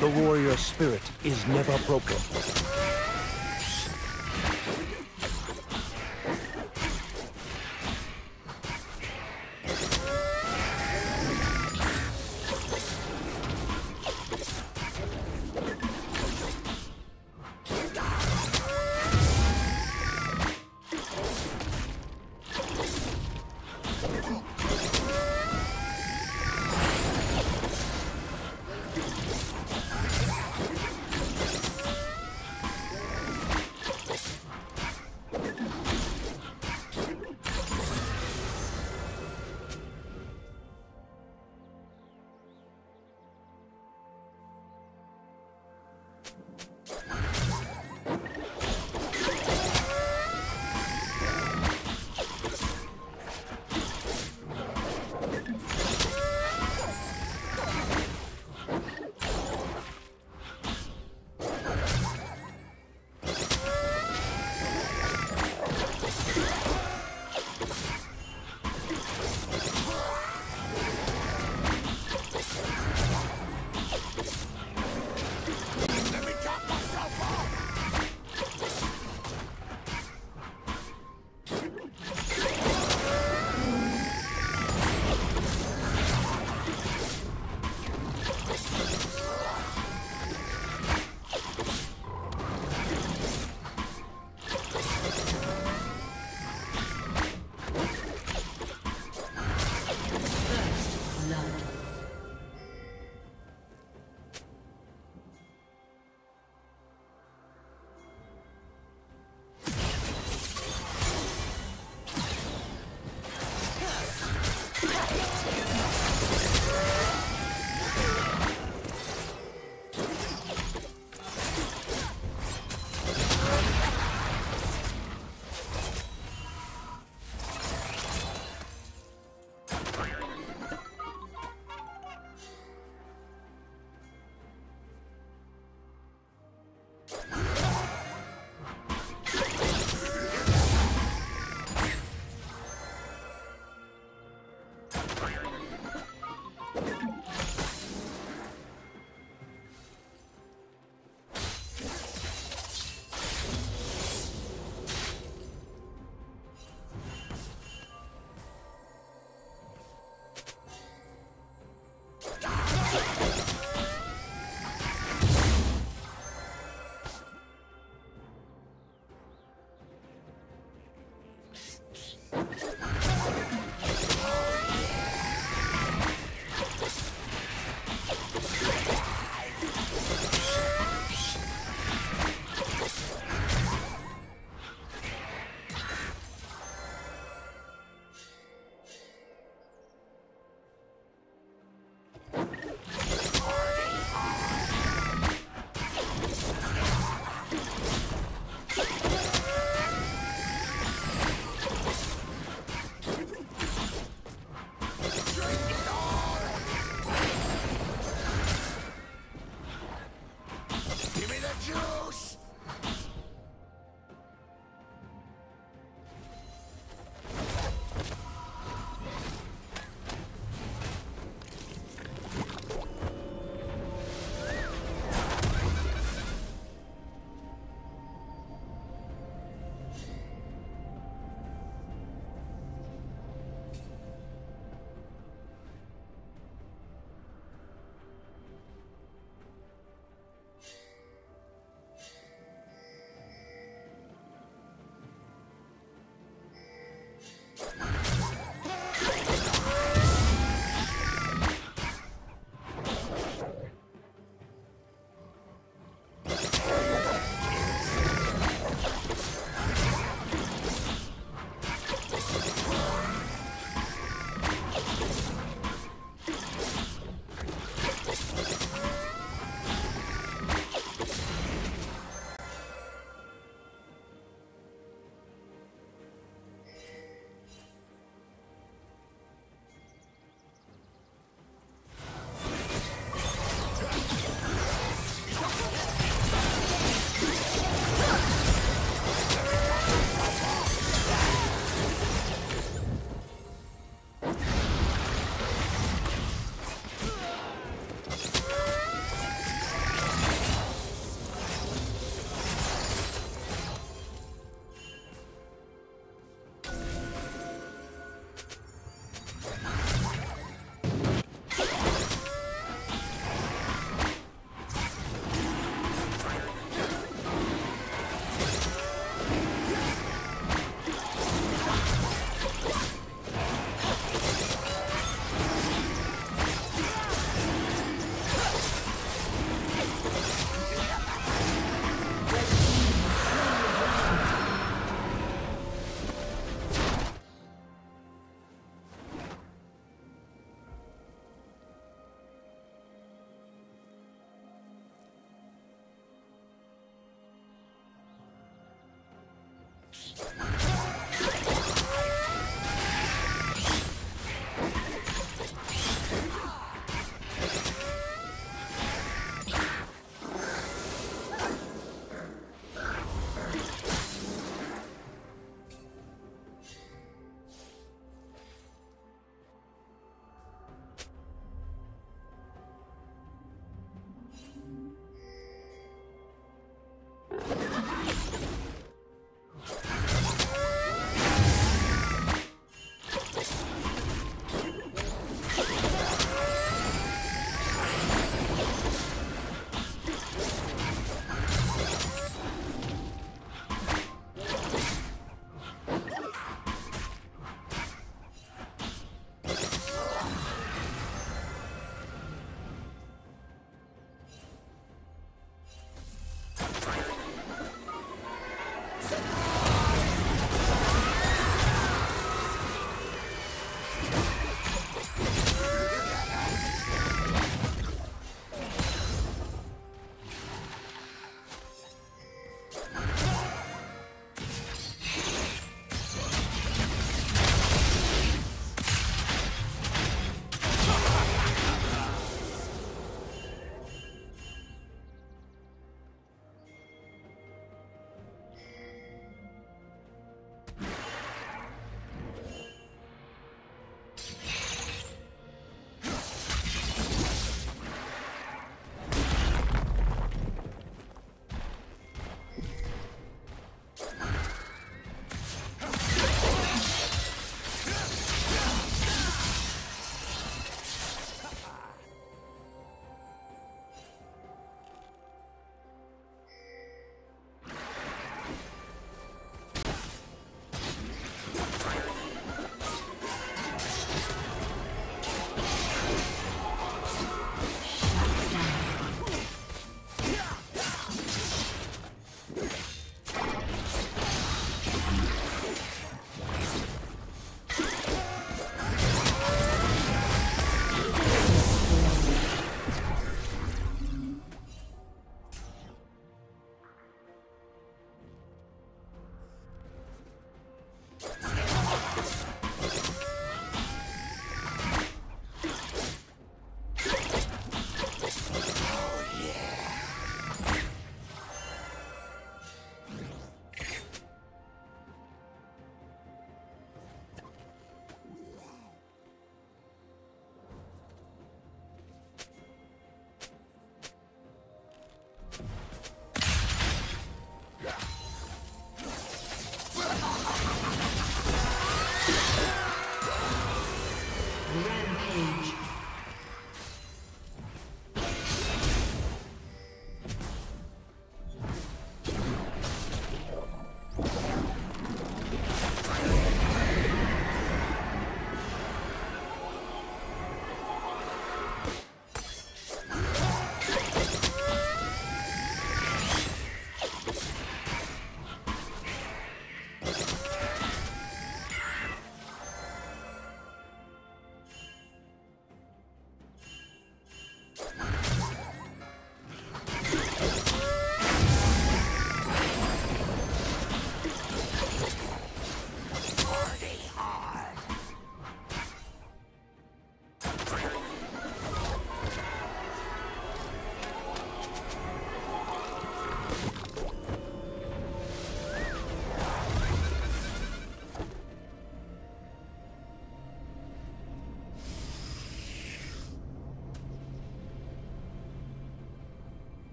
The warrior spirit is never broken.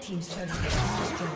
Team's turret has been.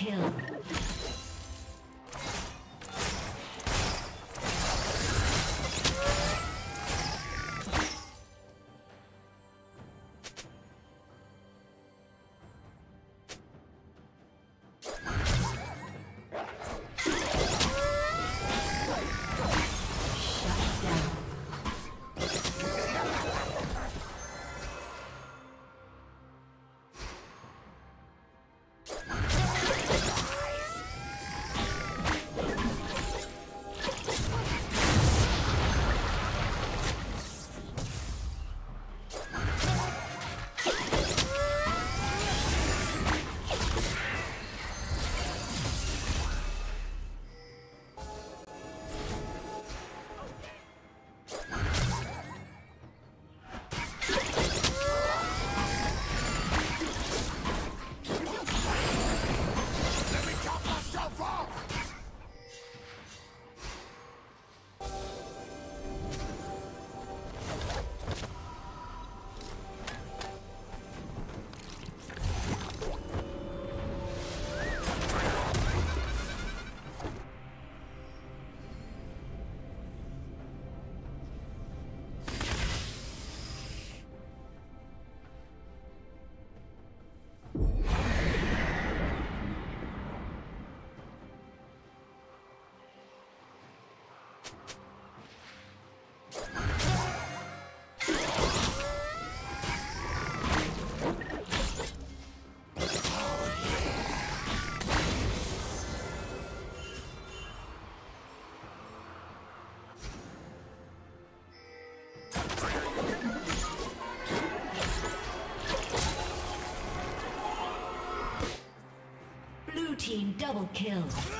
Kill. Double kill.